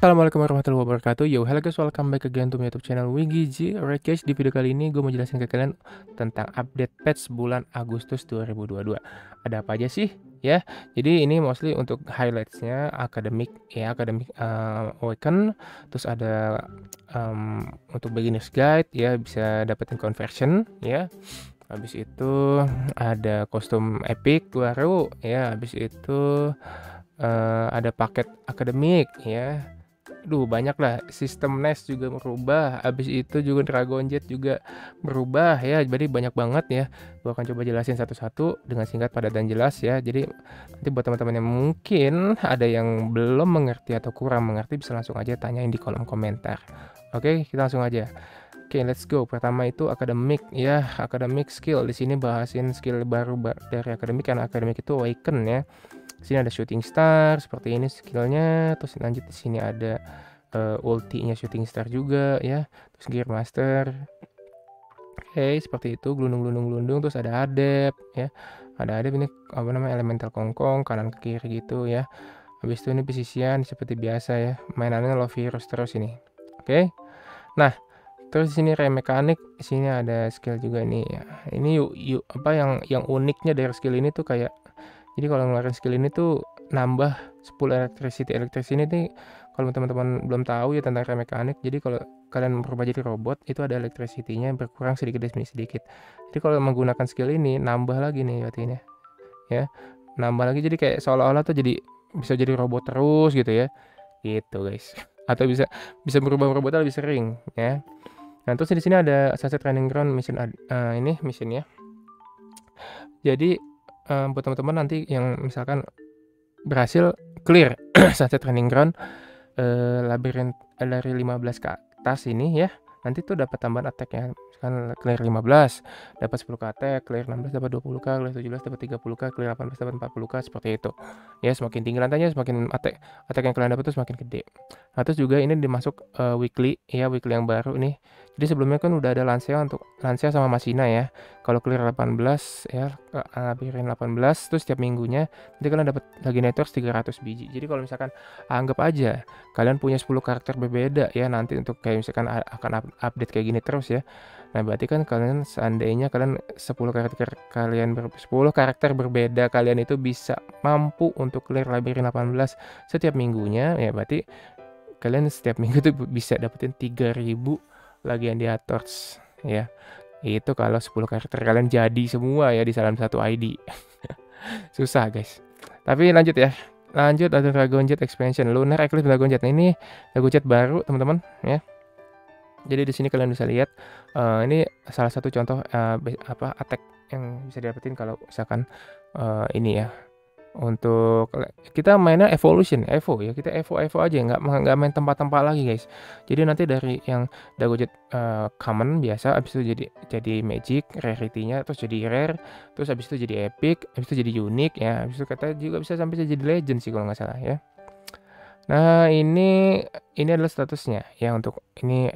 Assalamualaikum warahmatullahi wabarakatuh. Yo, hello guys, welcome back again to my youtube channel Alright guys, di video kali ini gue mau jelasin ke kalian tentang update patch bulan Agustus 2022 Ada apa aja sih? Ya, jadi ini mostly untuk highlightsnya academic ya, academic uh, awaken Terus ada um, untuk beginners guide ya, bisa dapetin conversion ya. Habis itu ada kostum epic baru ya, habis itu uh, ada paket akademik ya Duh banyak lah sistem NES juga merubah. Habis itu juga Dragon Jet juga berubah ya. Jadi banyak banget ya. Gue akan coba jelasin satu-satu dengan singkat padat dan jelas ya. Jadi nanti buat teman-teman yang mungkin ada yang belum mengerti atau kurang mengerti bisa langsung aja tanyain di kolom komentar. Oke kita langsung aja. Oke, okay, let's go. Pertama itu akademik ya, akademik skill. Di sini bahasin skill baru dari akademik karena akademik itu awaken ya sini ada shooting star seperti ini skillnya. Terus lanjut di sini ada uh, ultinya shooting star juga ya. Terus gear master. Oke okay, seperti itu. Gelundung gelundung gelundung terus ada adep ya. Ada adep ini apa namanya elemental kongkong kanan ke kiri gitu ya. Habis itu ini pesisian seperti biasa ya. Mainannya love virus terus ini. Oke. Okay? nah terus di sini rem mekanik. Di sini ada skill juga nih. Ya. ini yuk, yuk apa yang yang uniknya dari skill ini tuh kayak jadi kalau ngeluarin skill ini tuh nambah 10 electricity. Electricity ini nih kalau teman-teman belum tahu ya tentang mekanik jadi kalau kalian berubah jadi robot itu ada electricity-nya berkurang sedikit demi sedikit. Jadi kalau menggunakan skill ini nambah lagi nih berarti ini ya. Nambah lagi jadi kayak seolah-olah tuh jadi bisa jadi robot terus gitu ya. Gitu guys. Atau bisa bisa berubah robotnya lebih sering ya. Nah terus di sini ada saset training ground mission uh, ini missionnya. Jadi uh, buat teman-teman nanti yang misalkan berhasil clear saat training ground uh, labirin dari 15 ke atas ini ya nanti tuh dapat tambahan attack ya kan clear 15 dapat 10 k attack clear 16 dapat 20 k clear 17 dapat 30 k clear 18 dapat 40 k seperti itu ya semakin tinggi lantainya semakin attack attack yang kalian dapat tuh semakin gede nah terus juga ini dimasuk uh, weekly ya weekly yang baru nih jadi sebelumnya kan udah ada Lancia untuk Lancia sama Masina ya. Kalau clear 18 ya, ngelabirin 18 terus setiap minggunya nanti kalian dapat lagi network 300 biji. Jadi kalau misalkan anggap aja kalian punya 10 karakter berbeda ya nanti untuk kayak misalkan akan update kayak gini terus ya. Nah, berarti kan kalian seandainya kalian 10 karakter kalian ber, 10 karakter berbeda kalian itu bisa mampu untuk clear labirin 18 setiap minggunya ya berarti kalian setiap minggu tuh bisa dapetin 3000 lagi yang diatur ya. Itu kalau 10 karakter kalian jadi semua ya di dalam satu ID susah guys. Tapi lanjut ya. Lanjut ada Dragon Jet expansion. Lunar Eclipse Dragon Jet nah, ini Dragon Jet baru teman-teman ya jadi di sini kalian bisa lihat uh, ini salah satu contoh uh, apa attack yang bisa didapetin kalau misalkan uh, ini ya. Untuk kita mainnya evolution evo ya. Kita evo evo aja nggak nggak main tempat-tempat lagi guys. Jadi nanti dari yang dagojet uh, common biasa abis itu jadi jadi magic rarity-nya terus jadi rare terus abis itu jadi epic abis itu jadi unik ya. Abis itu kata juga bisa sampai jadi legend sih kalau nggak salah ya nah ini ini adalah statusnya ya untuk ini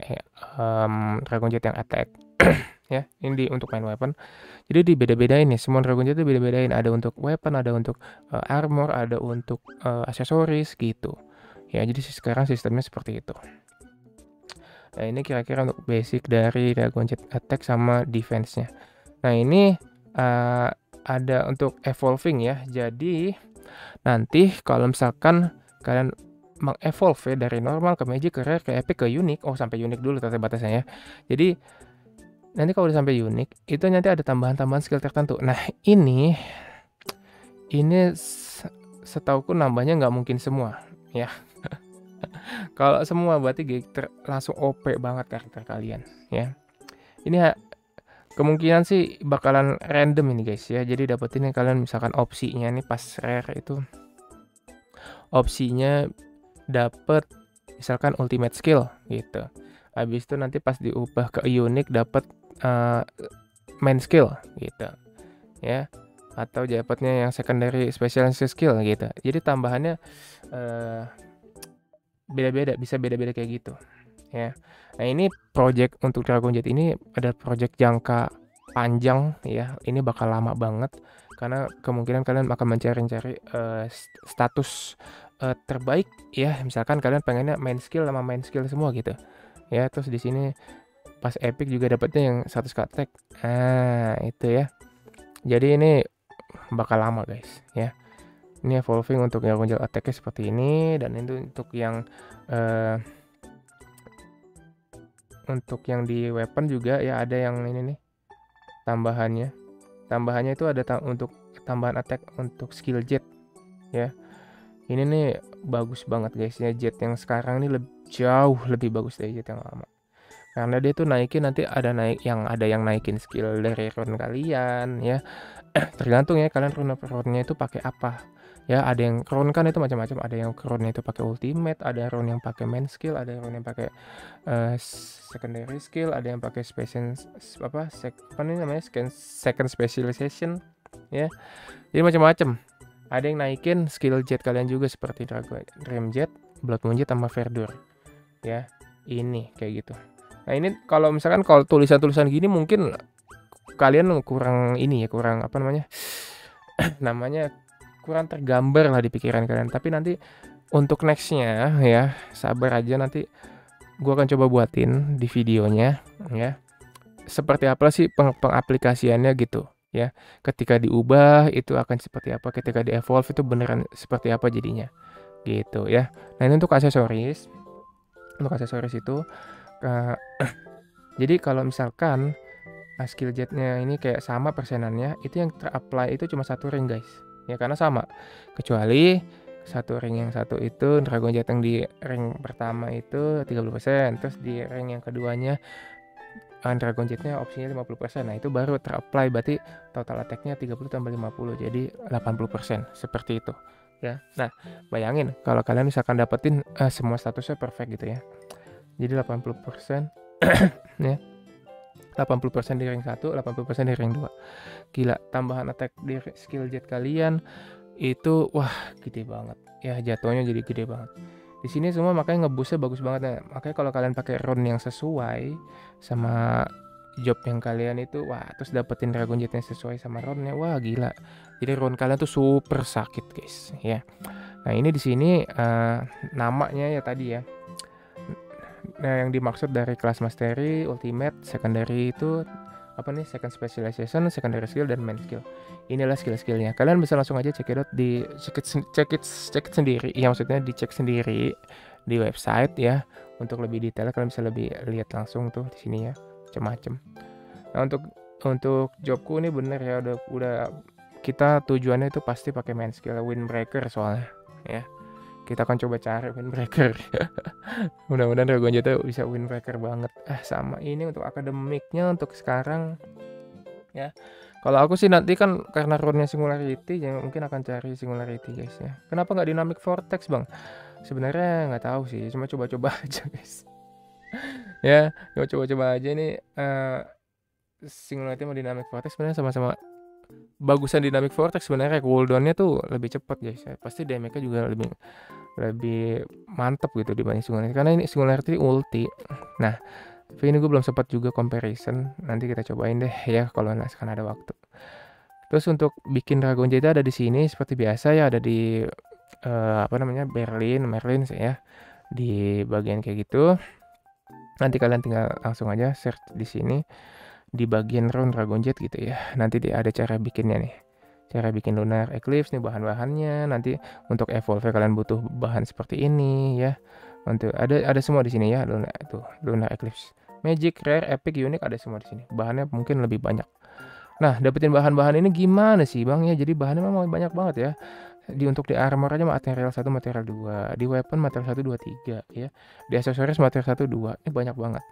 um, dragon jet yang attack ya ini di, untuk main weapon. Jadi di beda-bedain ya semua Dragon Jet itu beda-bedain. Ada untuk weapon ada untuk uh, armor ada untuk uh, aksesoris gitu. Ya jadi sekarang sistemnya seperti itu. Nah ini kira-kira untuk basic dari Dragon Jet attack sama defense-nya. Nah ini uh, ada untuk evolving ya. Jadi nanti kalau misalkan kalian mengevolve ya dari normal ke magic ke rare ke epic ke unique. Oh sampai unique dulu tata batasnya ya. Jadi nanti kalau udah sampai unik itu nanti ada tambahan-tambahan skill tertentu. Nah ini ini setauku nambahnya nggak mungkin semua ya. Kalau semua berarti langsung OP banget karakter kalian ya. Ini kemungkinan sih bakalan random ini guys ya. Jadi dapetin yang kalian misalkan opsinya nih pas rare itu. Opsinya dapet misalkan ultimate skill gitu. Habis itu nanti pas diubah ke unik dapat uh, main skill gitu ya. Atau dapatnya yang secondary special skill gitu. Jadi tambahannya beda beda-beda bisa beda-beda kayak gitu ya. Nah ini project untuk Dragon Jet ini ada project jangka panjang ya. Ini bakal lama banget karena kemungkinan kalian akan mencari-cari uh, status uh, terbaik ya misalkan kalian pengennya main skill sama main skill semua gitu. Ya terus di sini pas epic juga dapetnya yang satu attack. Nah itu ya. Jadi ini bakal lama guys ya. Ini evolving untuk yang Gonjal attacknya seperti ini dan itu untuk yang uh, untuk yang di weapon juga ya ada yang ini nih tambahannya. Tambahannya itu ada ta untuk tambahan attack untuk skill jet ya ini nih bagus banget guys. Ya jet yang sekarang ini lebih jauh lebih bagus dari jet yang lama. Karena dia tuh naikin nanti ada naik yang ada yang naikin skill dari run kalian ya. Tergantung ya kalian run runnya itu pakai apa. Ya ada yang crown kan itu macam-macam. Ada yang crownnya itu pakai ultimate ada yang yang pakai main skill ada yang yang pakai uh, secondary skill ada yang pakai special apa sek, apa nih namanya? Second specialization ya. Jadi macam-macam ada yang naikin skill jet kalian juga seperti Dragon Jet Blood Moon Jet sama Verdure. Ya ini kayak gitu. Nah ini kalau misalkan kalau tulisan-tulisan gini mungkin kalian kurang ini ya kurang apa namanya? Namanya kurang tergambar lah di pikiran kalian. Tapi nanti untuk nextnya ya sabar aja nanti gue akan coba buatin di videonya ya. Seperti apa sih peng pengaplikasiannya gitu ya. Ketika diubah itu akan seperti apa? Ketika di evolve itu beneran seperti apa jadinya? Gitu ya. Nah ini untuk aksesoris. Untuk aksesoris itu uh, jadi kalau misalkan uh, skill jetnya ini kayak sama persenannya itu yang terapply itu cuma satu ring guys. Ya karena sama. Kecuali satu ring yang satu itu Dragon Jet yang di ring pertama itu 30% terus di ring yang keduanya Dragon Jetnya opsinya 50% nah itu baru terapply berarti total attacknya 30 tambah 50 jadi 80% seperti itu ya nah bayangin kalau kalian misalkan dapetin uh, semua statusnya perfect gitu ya jadi 80% ya 80% di ring 1, 80% di ring 2. Gila, tambahan attack di skill jet kalian itu wah gede banget. Ya jatuhnya jadi gede banget. Di sini semua makanya ngebusnya bagus banget ya. Makanya kalau kalian pakai run yang sesuai sama job yang kalian itu wah terus dapetin dragon yang sesuai sama runnya wah gila. Jadi run kalian tuh super sakit guys ya. Nah ini di sini uh, namanya ya tadi ya. Nah, yang dimaksud dari kelas mastery, ultimate, secondary itu apa nih? Second specialization, secondary skill dan main skill. Inilah skill-skillnya. Kalian bisa langsung aja cek it di cek it, cek it, cek it sendiri. Ya maksudnya dicek sendiri di website ya. Untuk lebih detail kalian bisa lebih lihat langsung tuh di sini ya, macam-macam. Nah, untuk untuk jobku ini bener ya udah udah kita tujuannya itu pasti pakai main skill windbreaker soalnya ya kita akan coba cari windbreaker mudah-mudahan Dragon Jeta bisa windbreaker banget. Ah sama ini untuk akademiknya untuk sekarang ya. Kalau aku sih nanti kan karena runnya singularity ya mungkin akan cari singularity guys ya. Kenapa nggak dynamic vortex bang? Sebenarnya nggak tahu sih cuma coba-coba aja guys. Ya coba-coba aja nih uh, singularity sama dynamic vortex sebenarnya sama-sama bagusan dynamic vortex sebenarnya cooldownnya tuh lebih cepat guys. Ya. pasti damage-nya juga lebih lebih mantap gitu dibanding singularity. Karena ini singularity ulti. Nah tapi ini gue belum sempat juga comparison. Nanti kita cobain deh ya kalau kan ada waktu. Terus untuk bikin dragon jeta ada di sini seperti biasa ya ada di uh, apa namanya Berlin Merlin ya di bagian kayak gitu. Nanti kalian tinggal langsung aja search di sini di bagian round Dragon Jet gitu ya. Nanti dia ada cara bikinnya nih. Cara bikin Lunar Eclipse nih bahan-bahannya. Nanti untuk evolve kalian butuh bahan seperti ini ya. Untuk ada ada semua di sini ya Lunar itu Lunar Eclipse. Magic, Rare, Epic, Unique ada semua di sini. Bahannya mungkin lebih banyak. Nah, dapetin bahan-bahan ini gimana sih, Bang? Ya, jadi bahannya memang banyak banget ya. Di untuk di armor aja material 1, material 2, di weapon material 1 2 3 ya. Di aksesoris material 1 2. Ini banyak banget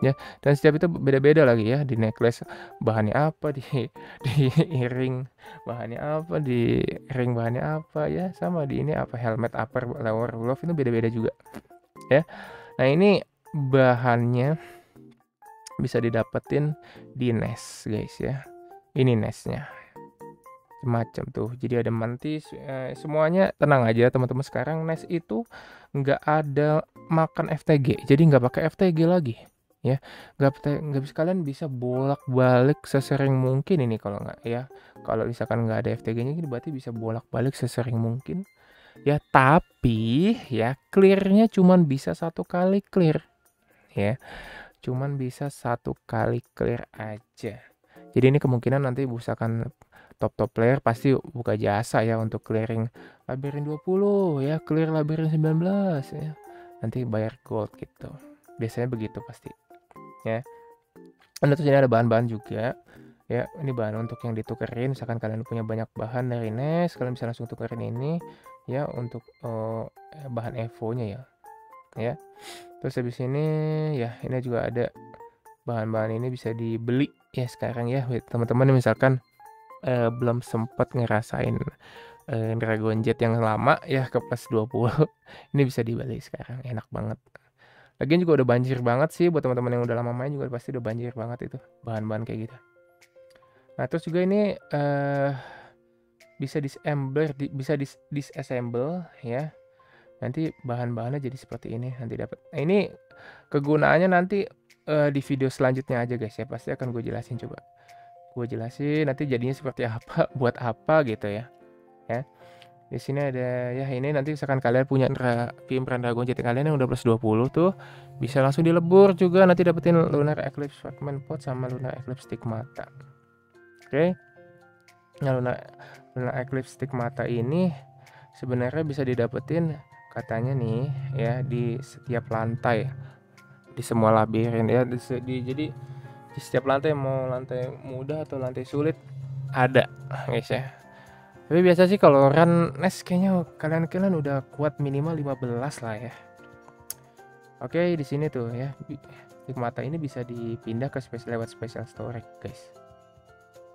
ya dan setiap itu beda-beda lagi ya di necklace bahannya apa di di earring bahannya apa di ring bahannya apa ya sama di ini apa helmet upper lower glove itu beda-beda juga ya. Nah ini bahannya bisa didapetin di nest guys ya. Ini nestnya. Semacam tuh jadi ada mantis eh, semuanya tenang aja teman-teman. Sekarang nest itu nggak ada makan FTG jadi nggak pakai FTG lagi ya nggak nggak bisa kalian bisa bolak-balik sesering mungkin ini kalau nggak ya kalau misalkan nggak ada FTG-nya ini berarti bisa bolak-balik sesering mungkin Ya, tapi ya clearnya cuman bisa satu kali clear ya. Cuman bisa satu kali clear aja. Jadi ini kemungkinan nanti misalkan top-top player pasti buka jasa ya untuk clearing labirin 20 ya, clear labirin 19 ya. Nanti bayar gold gitu. Biasanya begitu pasti. Ya. Dan terus ini ada bahan-bahan juga. Ya ini bahan untuk yang ditukerin. Misalkan kalian punya banyak bahan dari NES kalian bisa langsung tukerin ini ya untuk uh, bahan Evo nya ya. Ya. Terus habis ini ya ini juga ada bahan-bahan ini bisa dibeli ya sekarang ya teman-teman. Misalkan uh, belum sempat ngerasain uh, Dragon Jet yang lama ya ke plus 20 ini bisa dibeli sekarang. Enak banget Lagian juga udah banjir banget sih buat teman-teman yang udah lama main juga pasti udah banjir banget itu bahan-bahan kayak gitu. Nah, terus juga ini uh, bisa disassemble, di, bisa dis, disassemble ya. Nanti bahan-bahannya jadi seperti ini nanti dapat. Nah, ini kegunaannya nanti uh, di video selanjutnya aja guys ya. Pasti akan gue jelasin coba. Gue jelasin nanti jadinya seperti apa, buat apa gitu ya. Ya. Di sini ada ya ini nanti misalkan kalian punya film Dragon Jet kalian yang udah plus 20 tuh bisa langsung dilebur juga nanti dapetin Lunar Eclipse Fragment Pot sama Lunar Eclipse Stigmata. Oke. Nah, Luna, Luna Eclipse Stigmata ini sebenarnya bisa didapetin katanya nih ya di setiap lantai di semua labirin ya di, di jadi di setiap lantai mau lantai mudah atau lantai sulit ada guys ya tapi biasa sih kalau run NES kayaknya kalian kalian udah kuat minimal 15 lah ya. Oke di sini tuh ya. Stigmata ini bisa dipindah ke spesial lewat special storage guys.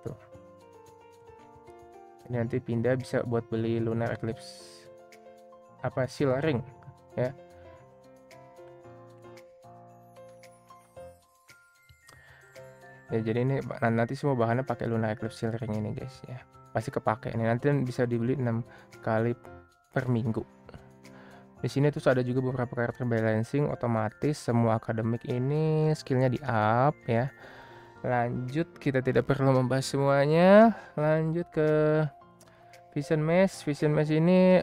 Tuh. Ini nanti pindah bisa buat beli lunar eclipse apa seal ring ya. Ya jadi ini nanti semua bahannya pakai lunar eclipse seal ring ini guys ya pasti kepake. Ini nanti bisa dibeli 6 kali per minggu. Di sini tuh ada juga beberapa karakter balancing otomatis semua akademik ini skillnya di up ya. Lanjut kita tidak perlu membahas semuanya. Lanjut ke vision mesh. Vision mesh ini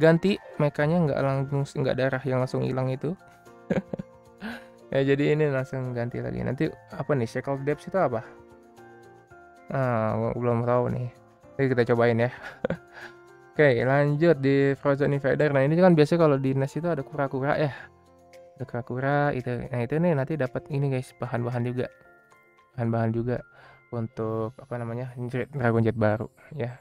ganti mekanya nggak langsung nggak darah yang langsung hilang itu. Ya jadi ini langsung ganti lagi. Nanti apa nih shackle depth itu apa nah belum tahu nih. Jadi kita cobain ya. Oke lanjut di Frozen Invader. Nah ini kan biasanya kalau di NES itu ada kura-kura ya. Ada kura-kura itu Nah itu nih nanti dapat ini guys bahan-bahan juga. Bahan-bahan juga untuk apa namanya Dragon Jet baru ya.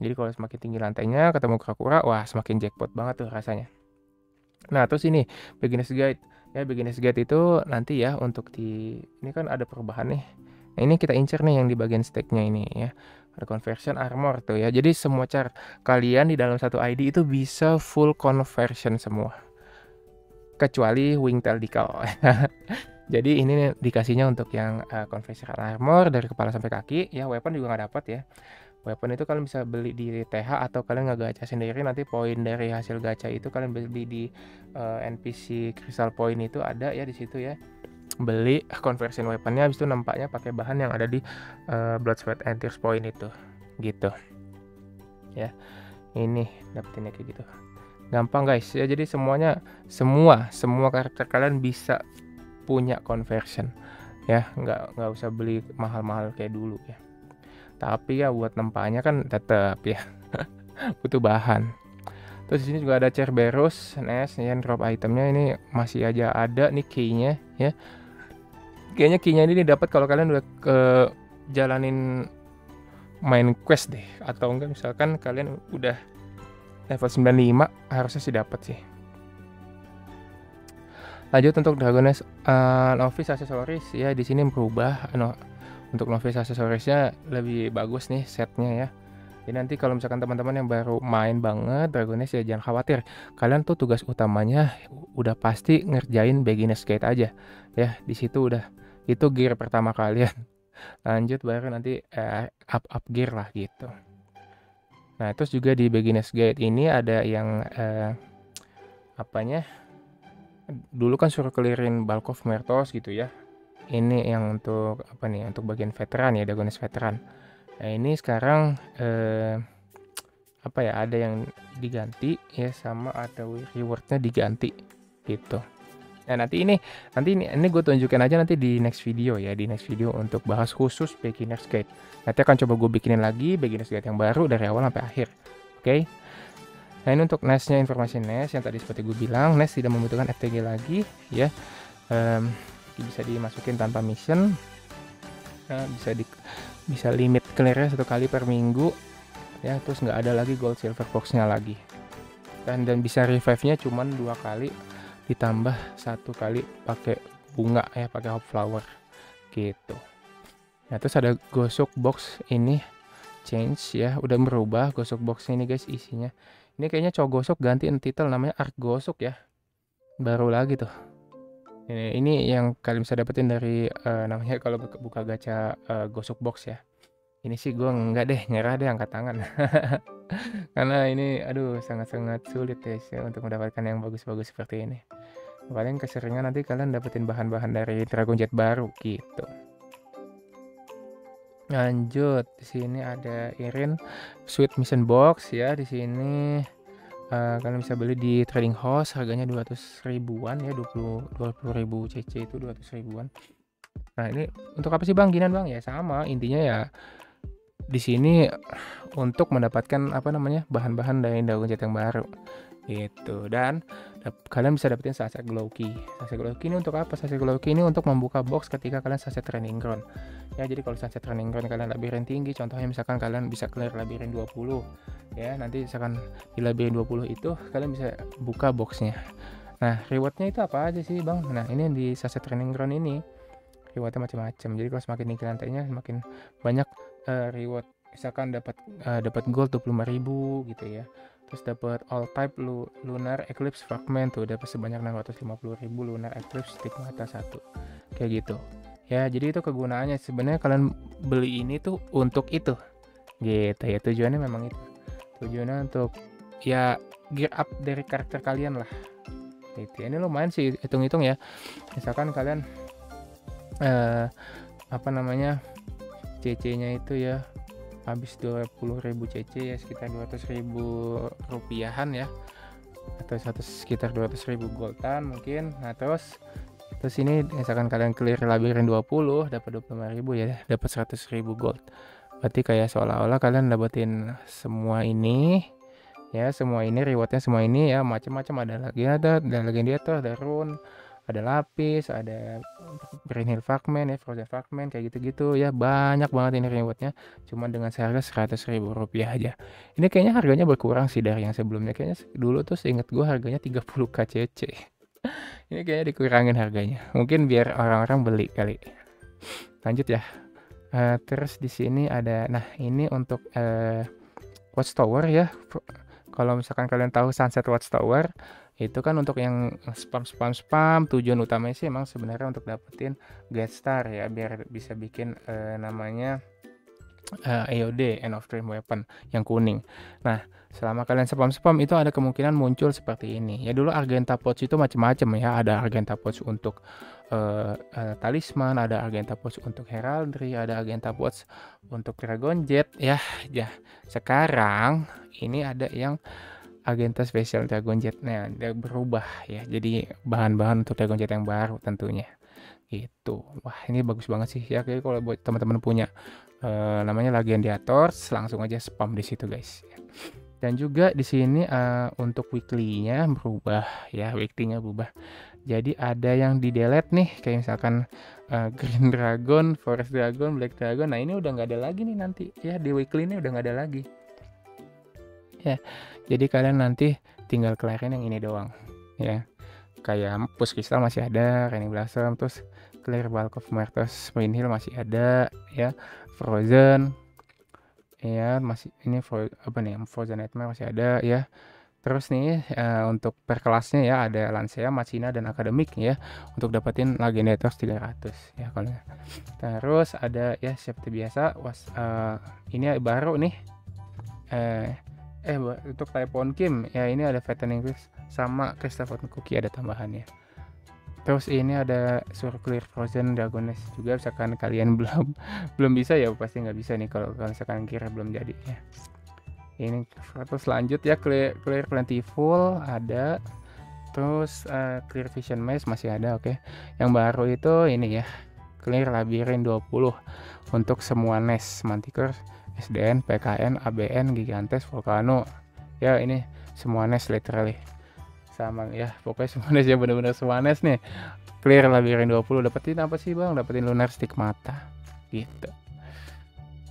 Jadi kalau semakin tinggi lantainya ketemu kura-kura wah semakin jackpot banget tuh rasanya. Nah terus ini beginner's guide. Ya beginner's guide itu nanti ya untuk di ini kan ada perubahan nih ini kita incer nih yang di bagian stacknya ini ya ada conversion armor tuh ya jadi semua cara kalian di dalam satu ID itu bisa full conversion semua kecuali wingtail decal Jadi ini dikasihnya untuk yang uh, conventional armor dari kepala sampai kaki. Ya weapon juga nggak dapat ya. Weapon itu kalian bisa beli di TH atau kalian nggak gacha sendiri. Nanti poin dari hasil gacha itu kalian beli di uh, eh, NPC Crystal Point itu ada ya di situ ya. Beli conversion weaponnya habis itu nampaknya pakai bahan yang ada di uh, Blood Sweat and Tears Point itu. Gitu. Ya. Ini dapetinnya kayak gitu. Gampang guys. Ya jadi semuanya semua semua karakter kalian bisa punya conversion ya nggak nggak usah beli mahal-mahal kayak dulu ya tapi ya buat nempanya kan tetap ya butuh bahan terus di sini juga ada Cerberus Nes yang drop itemnya ini masih aja ada nih keynya ya kayaknya keynya ini dapat kalau kalian udah ke jalanin main quest deh atau enggak misalkan kalian udah level 95 harusnya sih dapat sih Lanjut untuk Dragoness uh, Novice aksesoris ya di sini berubah no, untuk Novice aksesorisnya lebih bagus nih setnya ya. Jadi nanti kalau misalkan teman-teman yang baru main banget Dragoness ya jangan khawatir. Kalian tuh tugas utamanya udah pasti ngerjain beginner's guide aja. Ya, di situ udah itu gear pertama kalian. Lanjut baru nanti uh, up up gear lah gitu. Nah, terus juga di beginner's guide ini ada yang uh, apanya? dulu kan suruh kelirin Balkov Mertos gitu ya ini yang untuk apa nih untuk bagian veteran ya Dagonis veteran nah ini sekarang eh, apa ya ada yang diganti ya sama ada rewardnya diganti gitu nah nanti ini nanti ini ini gue tunjukin aja nanti di next video ya di next video untuk bahas khusus beginners guide. Nanti akan coba gue bikinin lagi beginners guide yang baru dari awal sampai akhir oke? Okay? nah ini untuk nestnya informasi nest yang tadi seperti gue bilang nest tidak membutuhkan FTG lagi ya. Um, bisa dimasukin tanpa mission. Nah, bisa di bisa limit clearnya satu kali per minggu ya. Terus nggak ada lagi gold silver boxnya lagi. Dan dan bisa revive nya cuman dua kali ditambah satu kali pakai bunga ya pakai hop flower gitu. Nah terus ada gosok box ini change ya udah berubah gosok box ini guys isinya. Ini kayaknya cowok gosok gantiin title namanya art gosok ya. Baru lagi tuh. Ini, ini yang kalian bisa dapetin dari uh, namanya kalau buka, buka gacha uh, gosok box ya. Ini sih gue nggak deh nyerah deh angkat tangan karena ini aduh sangat-sangat sulit ya sih untuk mendapatkan yang bagus-bagus seperti ini. Paling keseringan nanti kalian dapetin bahan-bahan dari Dragon Jet baru gitu. Lanjut di sini ada Irin Sweet Mission Box ya. Di sini uh, kalian bisa beli di Trading House harganya 200 ribuan ya 20 20 ribu CC itu 200 ribuan. Nah ini untuk apa sih bang? Ginan bang? Ya sama. Intinya ya di sini untuk mendapatkan apa namanya bahan-bahan dari daun cat yang baru gitu. Dan kalian bisa dapetin saset glow key saset glow key ini untuk apa? Saset glow key ini untuk membuka box ketika kalian saset training ground. Ya jadi kalau saset training ground kalian labirin tinggi contohnya misalkan kalian bisa clear labirin 20 ya. Nanti misalkan di labirin 20 itu kalian bisa buka boxnya. Nah rewardnya itu apa aja sih bang? Nah ini di saset training ground ini. Rewardnya macam-macam. Jadi kalau semakin tinggi lantainya semakin banyak uh, reward. Misalkan dapat uh, dapat gold 25.000 gitu ya. Terus dapat all type lu, lunar eclipse fragment tuh dapat sebanyak 650.000 lunar eclipse stigmata satu. Kayak gitu. Ya jadi itu kegunaannya. Sebenarnya kalian beli ini tuh untuk itu. Gitu ya tujuannya memang itu. Tujuannya untuk ya gear up dari karakter kalian lah. Gitu ini lumayan sih hitung-hitung ya. Misalkan kalian uh, apa namanya CC-nya itu ya habis 20.000 CC ya sekitar 200.000 rupiahan ya. Atau satu sekitar 200.000 goldan mungkin. Nah terus terus ini misalkan kalian clear labirin 20 dapat 25.000 ya dapat 100.000 gold. Berarti kayak seolah-olah kalian dapetin semua ini ya semua ini rewardnya semua ini ya macam-macam. Ada lagi ada ada lagi dia tuh ada rune ada lapis, ada green hill fragment ya, frozen fragment kayak gitu-gitu. Ya banyak banget ini rewardnya. Cuma dengan seharga seratus ribu rupiah aja. Ini kayaknya harganya berkurang sih dari yang sebelumnya. Kayaknya dulu tuh seingat gue harganya 30 kcc. Ini kayaknya dikurangin harganya. Mungkin biar orang-orang beli kali. Lanjut ya. Uh, terus di sini ada nah ini untuk uh, watchtower ya. Kalau misalkan kalian tahu sunset watchtower itu kan untuk yang spam spam spam tujuan utamanya sih emang sebenarnya untuk dapetin get star ya biar bisa bikin uh, namanya uh, eh, AOD end of dream weapon yang kuning. Nah selama kalian spam spam itu ada kemungkinan muncul seperti ini. Ya dulu argenta pouch itu macam-macam ya. Ada argenta pouch untuk uh, uh, talisman ada argenta pouch untuk heraldry ada argenta pouch untuk dragon jet. Ya ya sekarang ini ada yang agenda spesial Dragon Jet. Nah, dia berubah ya. Jadi bahan-bahan untuk Dragon Jet yang baru tentunya. Gitu. Wah, ini bagus banget sih ya. Kayak kalau buat teman-teman punya uh, namanya Legendiators, langsung aja spam di situ, guys. Dan juga di sini uh, untuk weekly-nya berubah ya, weekly-nya berubah. Jadi ada yang di delete nih, kayak misalkan uh, Green Dragon, Forest Dragon, Black Dragon. Nah ini udah nggak ada lagi nih nanti ya di weekly ini udah nggak ada lagi. Ya, jadi kalian nanti tinggal kelarin yang ini doang ya. Kayak push crystal masih ada raining blossom terus clear bulk of Wind Hill masih ada ya. Frozen ya masih ini fro, apa nih frozen nightmare masih ada ya. Terus nih uh, untuk per kelasnya ya ada Lancea, Machina dan Akademik ya untuk dapetin Legendators 300 ya kalau terus ada ya seperti biasa was uh, ini baru nih eh eh untuk Typhoon Kim ya ini ada Fattening Fish sama Christopher Cookie ada tambahannya. Terus ini ada Clear Frozen Dragoness juga misalkan kalian belum belum bisa ya pasti nggak bisa nih kalau misalkan kira belum jadi ya. Ini terus lanjut ya clear clear plentiful ada terus uh, clear vision mesh masih ada oke. Okay. yang baru itu ini ya clear labirin 20 untuk semua NES Manticore SDN PKN ABN Gigantes Volcano. Ya ini semua NES literally. Sama ya pokoknya semua NES ya bener-bener semua NES nih. Clear labirin 20 dapetin apa sih bang? Dapetin lunar stigmata gitu.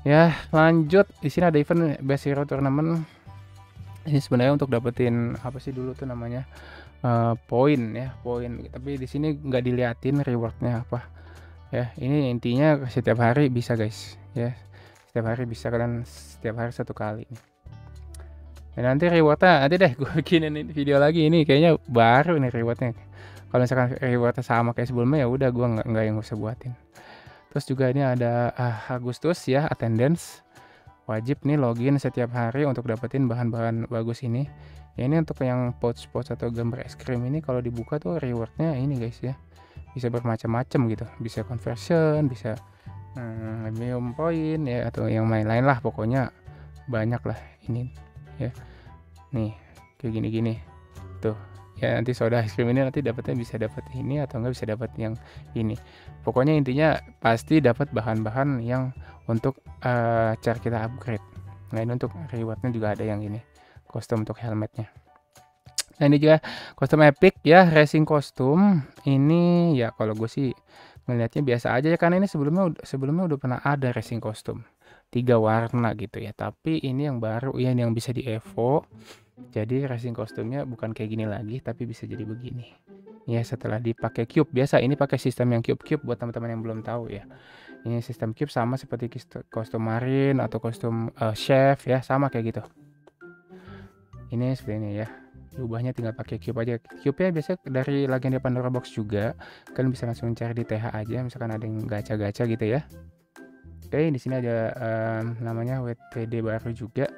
Ya lanjut. Di sini ada event best hero tournament. Ini sebenarnya untuk dapetin apa sih dulu tuh namanya? Uh, poin ya poin. Tapi di sini nggak diliatin rewardnya apa. Ya ini intinya setiap hari bisa guys. Ya setiap hari bisa kalian setiap hari satu kali dan nanti rewardnya nanti deh gue bikinin video lagi ini kayaknya baru nih rewardnya kalau misalkan rewardnya sama kayak sebelumnya ya udah gue nggak nggak yang usah buatin Terus juga ini ada uh, Agustus ya, attendance. Wajib nih login setiap hari untuk dapetin bahan-bahan bagus ini. Ya, ini untuk yang pouch-pouch atau gambar es krim ini kalau dibuka tuh rewardnya ini guys ya. Bisa bermacam-macam gitu. Bisa conversion, bisa hmm, premium point ya atau yang lain-lain lah pokoknya banyak lah ini ya. Nih, kayak gini-gini. Tuh, ya nanti soda es krim ini nanti dapatnya bisa dapat ini atau enggak bisa dapat yang ini pokoknya intinya pasti dapat bahan-bahan yang untuk uh, cara kita upgrade nah ini untuk rewardnya juga ada yang ini kostum untuk helmetnya nah ini juga kostum epic ya racing kostum ini ya kalau gue sih ngelihatnya biasa aja ya karena ini sebelumnya sebelumnya udah pernah ada racing kostum tiga warna gitu ya tapi ini yang baru ya yang bisa di evo jadi racing kostumnya bukan kayak gini lagi, tapi bisa jadi begini. Ya setelah dipakai cube biasa ini pakai sistem yang cube cube buat teman-teman yang belum tahu ya. Ini sistem cube sama seperti kostum marine atau kostum uh, chef ya sama kayak gitu. Ini seperti ini ya. Diubahnya tinggal pakai cube aja. Cube ya biasa dari Legenda Pandora Box juga. Kalian bisa langsung cari di TH aja misalkan ada yang gacha-gacha gitu ya. Oke, di sini ada um, namanya WTD baru juga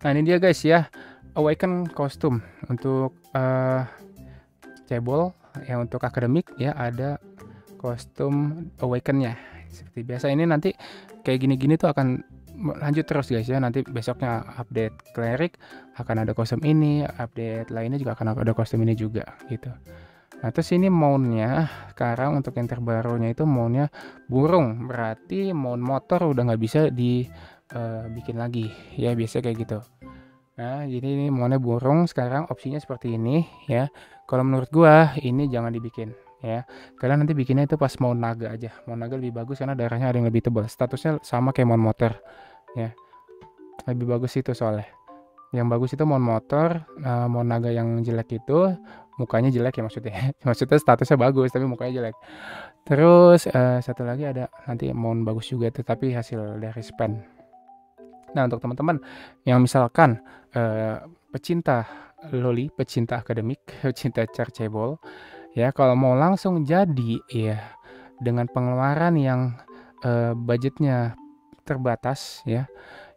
Nah ini dia guys ya Awaken kostum untuk uh, cebol yang untuk akademik ya ada kostum Awakennya seperti biasa ini nanti kayak gini-gini tuh akan lanjut terus guys ya. Nanti besoknya update cleric akan ada kostum ini update lainnya juga akan ada kostum ini juga gitu. Nah terus ini mountnya sekarang untuk yang terbarunya itu mountnya burung. Berarti mount motor udah nggak bisa di uh, bikin lagi ya biasa kayak gitu. Nah jadi ini maunya burung. Sekarang opsinya seperti ini ya. Kalau menurut gua ini jangan dibikin ya. Kalian nanti bikinnya itu pas mau naga aja. Mau naga lebih bagus karena darahnya ada yang lebih tebal. Statusnya sama kayak mon motor ya. Lebih bagus itu soalnya. Yang bagus itu mon motor uh, mon naga yang jelek itu mukanya jelek ya maksudnya. Maksudnya statusnya bagus tapi mukanya jelek. Terus uh, satu lagi ada nanti mon bagus juga tetapi hasil dari spend Nah, untuk teman-teman yang misalkan uh, pecinta loli, pecinta akademik, pecinta chargeable, ya kalau mau langsung jadi ya dengan pengeluaran yang uh, budgetnya terbatas ya,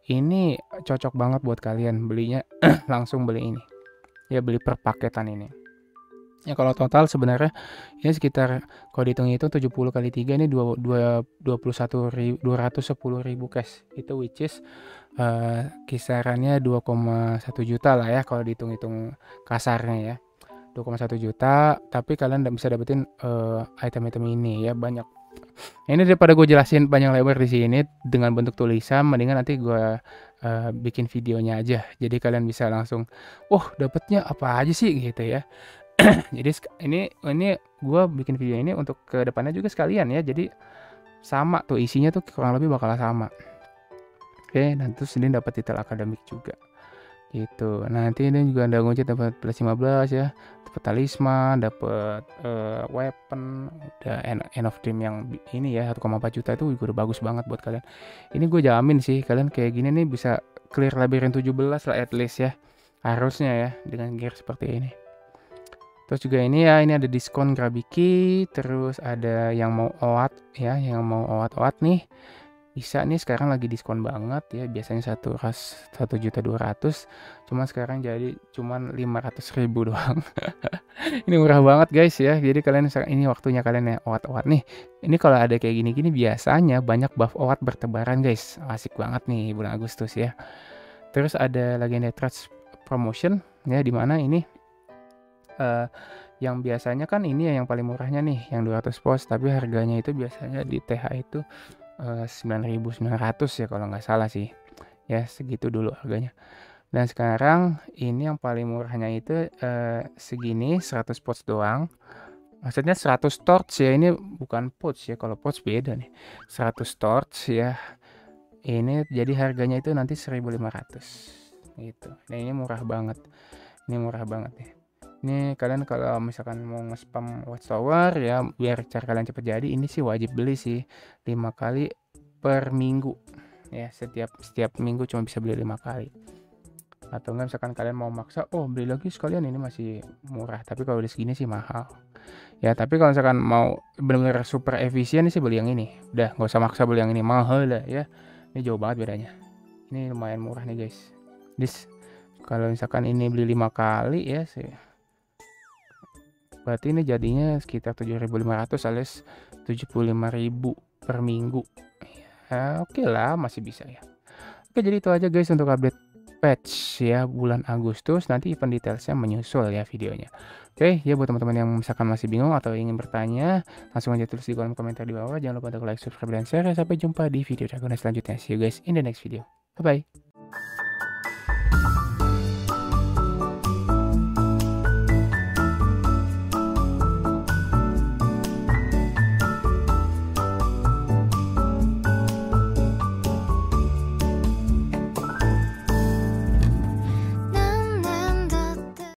ini cocok banget buat kalian belinya langsung beli ini. Ya beli per paketan ini. Ya kalau total sebenarnya ya sekitar kalau dihitung itu 70 kali 3 ini 2, 2, 21 ribu, 210 ribu cash itu which is uh, kisarannya 2,1 juta lah ya kalau dihitung-hitung kasarnya ya 2,1 juta tapi kalian bisa dapetin uh, item-item ini ya banyak ini daripada gue jelasin panjang lebar di sini dengan bentuk tulisan mendingan nanti gue uh, bikin videonya aja. Jadi kalian bisa langsung wah dapetnya apa aja sih? Gitu ya. Jadi ini ini gue bikin video ini untuk ke depannya juga sekalian ya. Jadi sama tuh isinya tuh kurang lebih bakal sama. Oke dan terus ini dapat titel akademik juga gitu. Nah, nanti ini juga ada ngocet dapat plus 15 ya. Dapat talisman dapat uh, weapon. Udah end, end of dream yang ini ya 1,4 juta itu juga udah bagus banget buat kalian. Ini gue jamin sih kalian kayak gini nih bisa clear labirin 17 lah at least ya. Harusnya ya dengan gear seperti ini. Terus juga ini ya, ini ada diskon Grabiki, terus ada yang mau OAT ya, yang mau OAT-OAT nih. Bisa nih sekarang lagi diskon banget ya, biasanya satu ras satu juta dua ratus, cuma sekarang jadi cuman lima ratus ribu doang. ini murah banget guys ya, jadi kalian ini waktunya kalian ya OAT-OAT nih. Ini kalau ada kayak gini-gini biasanya banyak buff OAT bertebaran guys, asik banget nih bulan Agustus ya. terus ada lagi trust promotion ya di mana ini uh, yang biasanya kan ini ya yang paling murahnya nih yang 200 pos tapi harganya itu biasanya di TH itu uh, 9.900 ya kalau nggak salah sih. Ya segitu dulu harganya. Dan sekarang ini yang paling murahnya itu uh, segini 100 pots doang. Maksudnya 100 torch ya ini bukan pots ya kalau pots beda nih. 100 torch ya ini jadi harganya itu nanti 1500 gitu. Nah ini murah banget. Ini murah banget ya ini kalian kalau misalkan mau nge-spam watchtower ya biar cara kalian cepet jadi ini sih wajib beli sih lima kali per minggu. Ya setiap setiap minggu cuma bisa beli lima kali. Atau enggak misalkan kalian mau maksa oh beli lagi sekalian ini masih murah tapi kalau udah segini sih mahal. Ya tapi kalau misalkan mau benar-benar super efisien sih beli yang ini. Udah nggak usah maksa beli yang ini mahal lah ya. Ini jauh banget bedanya. Ini lumayan murah nih guys. This kalau misalkan ini beli lima kali ya sih berarti ini jadinya sekitar 7500 alias 75000 per minggu. Ya oke okay lah masih bisa ya. Oke jadi itu aja guys untuk update patch ya bulan Agustus. Nanti event detailsnya menyusul ya videonya. Oke ya buat teman-teman yang misalkan masih bingung atau ingin bertanya langsung aja tulis di kolom komentar di bawah. Jangan lupa untuk like subscribe dan share. Sampai jumpa di video Dragon selanjutnya. See you guys in the next video. Bye bye